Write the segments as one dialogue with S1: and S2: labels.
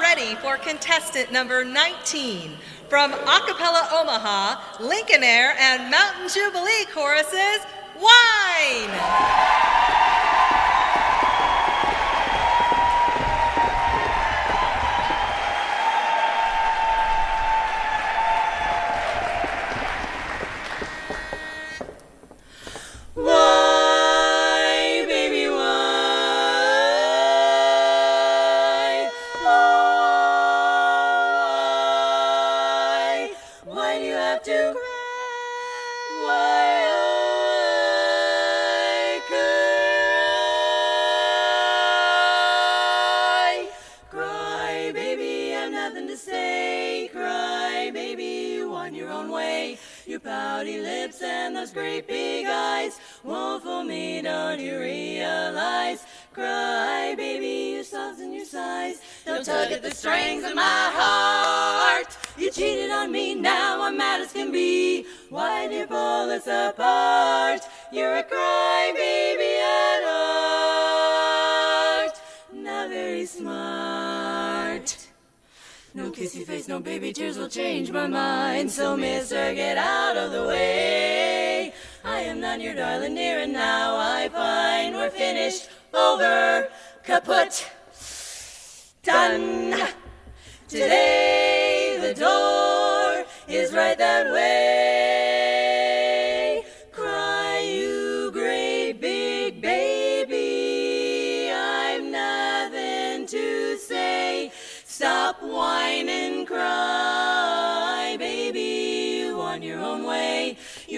S1: ready for contestant number 19. From Acapella Omaha, Lincolnaire, and Mountain Jubilee choruses, Wine!
S2: Pouty lips and those great big eyes won't fool me, don't you realize? Cry, baby, your sobs and your sighs don't tug at the strings of my heart. You cheated on me, now I'm mad as can be. Why did you pull us apart? You're a crybaby at heart, not very smart. No kissy face, no baby tears will change my mind. So, mister, get out of the way. I am not your darling dear, and now I find we're finished, over, kaput, done. Today, the door is right that way.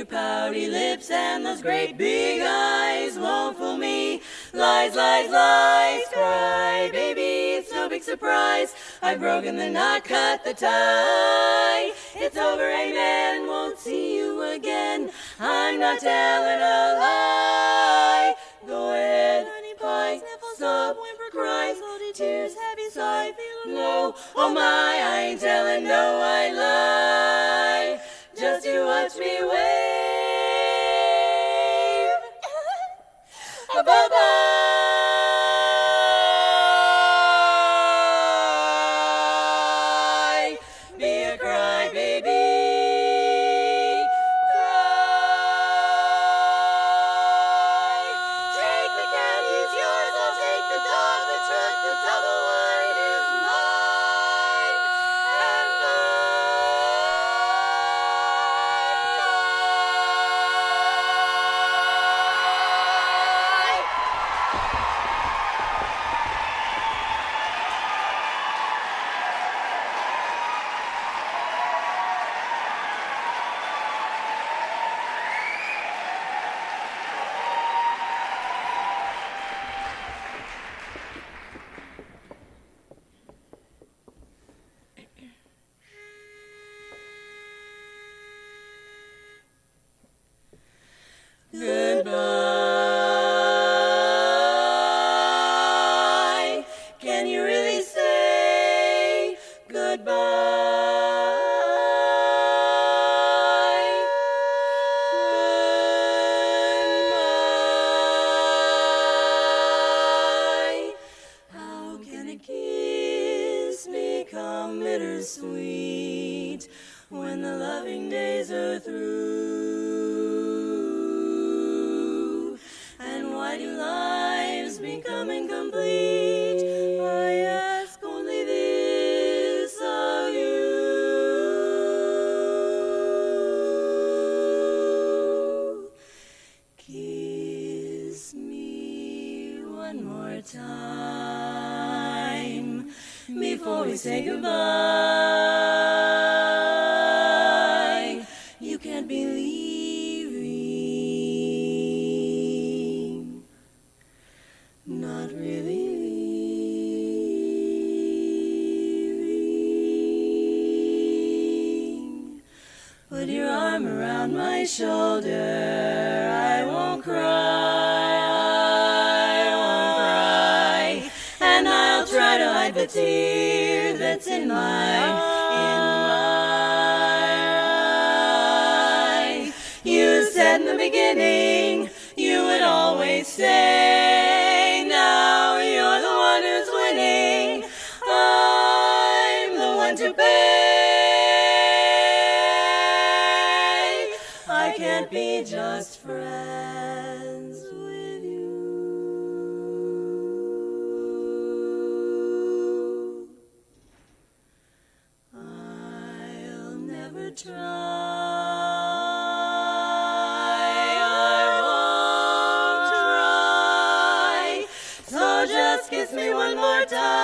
S2: Your pouty lips and those great big eyes won't fool me. Lies, lies, lies, cry, baby. It's no big surprise. I've broken the knot, cut the tie. It's over, amen. Won't see you again. I'm not telling a lie. Go ahead, honey pie, sob, whimper, cry, salty tears, happy sigh, feeling low. Oh my, I ain't telling no I lie. Watch me wave. Bye when the loving days are through? And why do lives become incomplete? I ask only this of you. Kiss me one more time before we say goodbye. Around my shoulder. I won't cry. I won't cry. And I'll try to hide the tear that's in my in my eye. You said in the beginning you would always stay. friends with you. I'll never try. just kiss me one more time.